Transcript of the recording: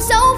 so